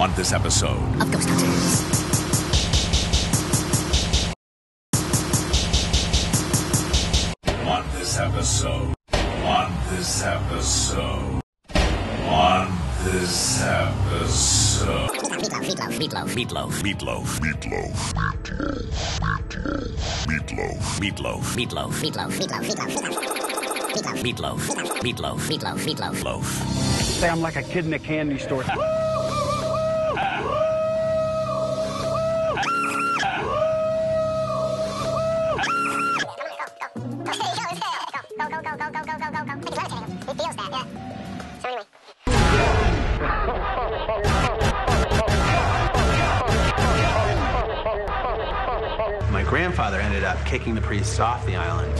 on this episode of Ghost Hunters. On this episode. On this episode. On this episode. Meatloaf, meatloaf, meatloaf, Meatloaf. Meatloaf. Meatloaf. Meatloaf. meatloaf, meatloaf, meatloaf, meatloaf, meatloaf, meatloaf, meatloaf, meatloaf, Loaf. Say I'm like a kid in a candy store. grandfather ended up kicking the priests off the island.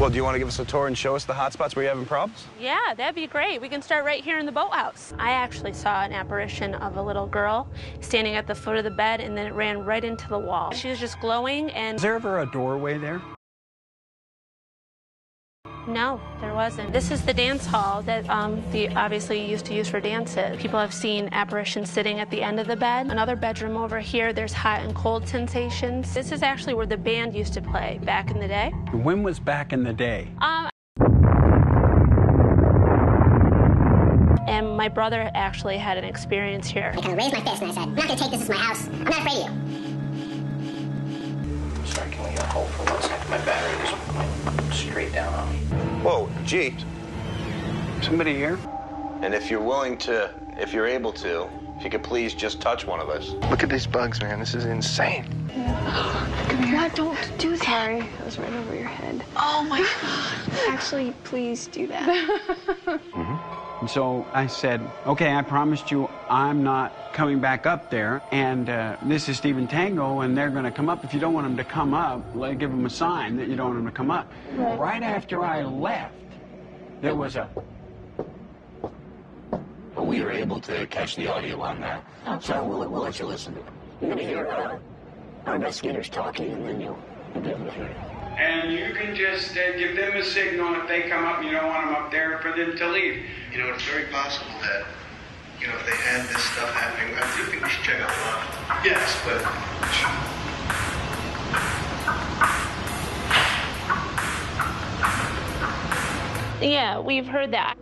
Well, do you want to give us a tour and show us the hot spots where you're having problems? Yeah, that'd be great. We can start right here in the boathouse. I actually saw an apparition of a little girl standing at the foot of the bed, and then it ran right into the wall. She was just glowing, and Is there ever a doorway there? No, there wasn't. This is the dance hall that um, the obviously used to use for dances. People have seen apparitions sitting at the end of the bed. Another bedroom over here, there's hot and cold sensations. This is actually where the band used to play back in the day. When was back in the day? Um, and my brother actually had an experience here. I kind of raised my fist and I said, I'm not going to take this as my house. I'm not afraid of you. Sorry, can we hold for one second? My battery just went straight down on me. Whoa, gee. Somebody here? And if you're willing to, if you're able to, if you could please just touch one of us. Look at these bugs, man. This is insane. Come God, don't do that. Sorry, that was right over your head. Oh my God. Actually, please do that. Mm-hmm. And so I said, okay, I promised you I'm not coming back up there. And uh, this is Steve and Tango, and they're going to come up. If you don't want them to come up, like, give them a sign that you don't want them to come up. Right, after I left, there was a. But we were able to catch the audio on that. So we'll, we'll let you listen. You're going to hear uh, our investigators talking, and then you'll, you'll be able to hear it. And you can just uh, give them a signal if they come up and you don't want them up there for them to leave. You know, it's very possible that, you know, if they had this stuff happening, I do think we should check out the lot. Yes, but Yeah, we've heard that.